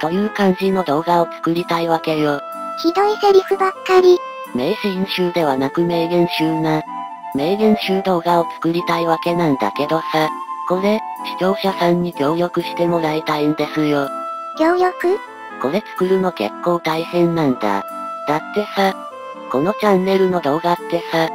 という感じの動画を作りたいわけよ。ひどいセリフばっかり。名シーン集ではなく名言集な。名言集動画を作りたいわけなんだけどさ。これ、視聴者さんに協力してもらいたいんですよ。協力？これ作るの結構大変なんだ。だってさ、このチャンネルの動画ってさ、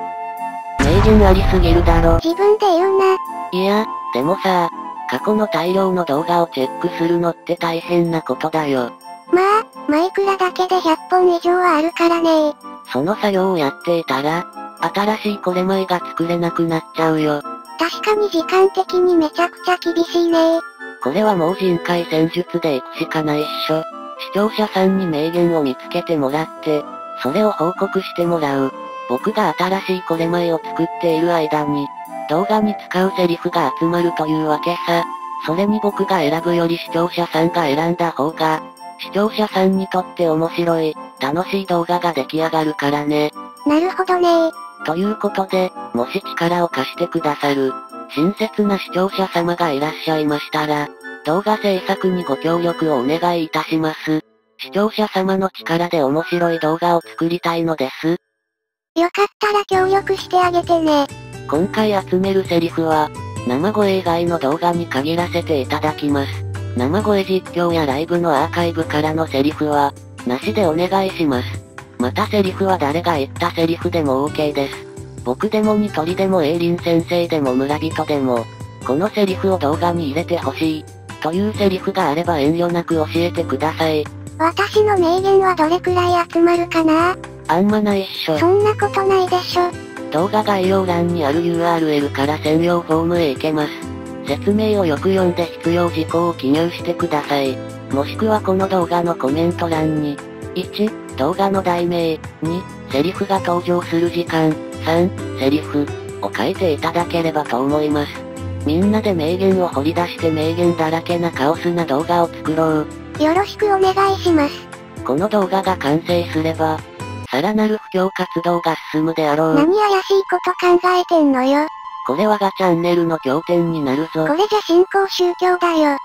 名言ありすぎるだろ。自分で言うな。いや、でもさ、過去の大量の動画をチェックするのって大変なことだよ。まあ、マイクラだけで100本以上はあるからねその作業をやっていたら、新しいこれ前が作れなくなっちゃうよ。確かに時間的にめちゃくちゃ厳しいねこれはもう人海戦術で行くしかないっしょ。視聴者さんに名言を見つけてもらって、それを報告してもらう。僕が新しいこれ前を作っている間に、動画に使うセリフが集まるというわけさ。それに僕が選ぶより視聴者さんが選んだ方が、視聴者さんにとって面白い、楽しい動画が出来上がるからね。なるほどねということで、もし力を貸してくださる、親切な視聴者様がいらっしゃいましたら、動画制作にご協力をお願いいたします。視聴者様の力で面白い動画を作りたいのです。よかったら協力してあげてね。今回集めるセリフは、生声以外の動画に限らせていただきます。生声実況やライブのアーカイブからのセリフは、なしでお願いします。またセリフは誰が言ったセリフでも OK です。僕でもニトリでもエイリン先生でも村人でも、このセリフを動画に入れてほしい、というセリフがあれば遠慮なく教えてください。私の名言はどれくらい集まるかな？あんまないっしょ。そんなことないでしょ。動画概要欄にある URL から専用フォームへ行けます。説明をよく読んで必要事項を記入してください。もしくはこの動画のコメント欄に、1、動画の題名、2、セリフが登場する時間、3、セリフ、を書いていただければと思います。みんなで名言を掘り出して名言だらけなカオスな動画を作ろう。よろしくお願いします。この動画が完成すれば、さらなる布教活動が進むであろう。何怪しいこと考えてんのよ。これはがチャンネルの経典になるぞ。これじゃ新興宗教だよ。